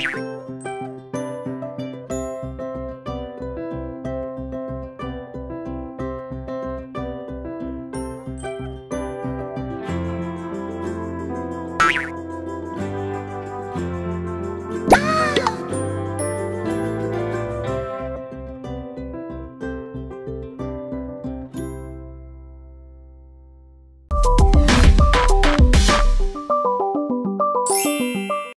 あ!